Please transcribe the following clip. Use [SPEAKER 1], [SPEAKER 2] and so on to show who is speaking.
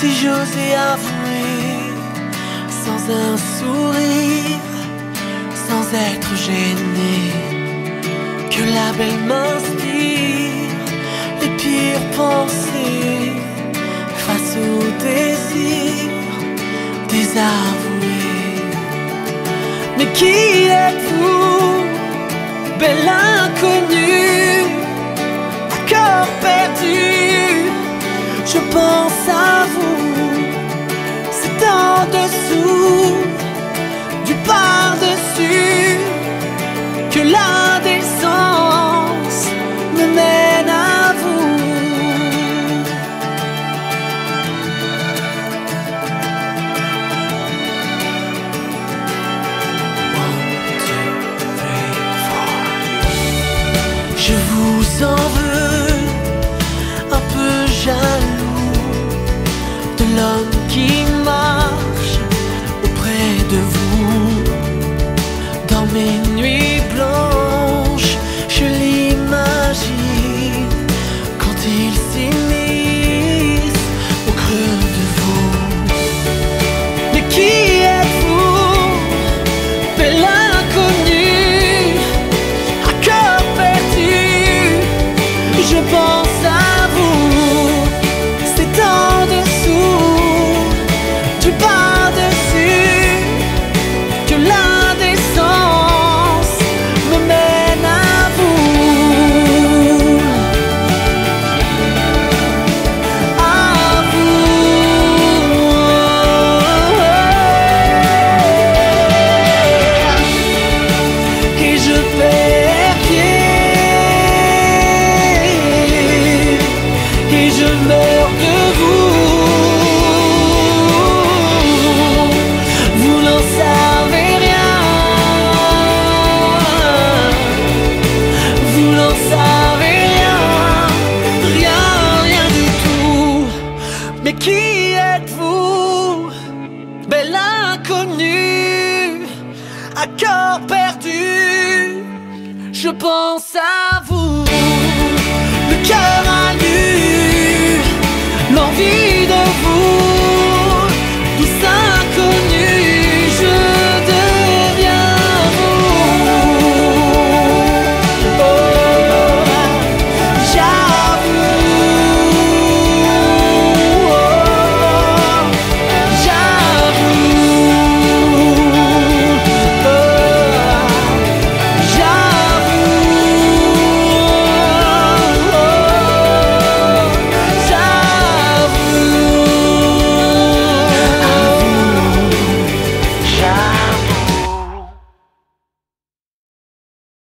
[SPEAKER 1] Si j'osais avouer sans un sourire, sans être gêné, que la belle m'inspire les pires pensées face au désir désavoué. Mais qui êtes-vous, belle inconnue, Je pense à vous, c'est en dessous du par-dessus que l'indécence me mène à vous. Je vous en veux she je perds pied et je meurs de vous. Vous n'en savez rien. Vous n'en savez rien. Rien, rien du tout. Mais qui êtes-vous, belle inconnue, à corps perdu? Je pense à vous, le cœur nu, l'envie de vous.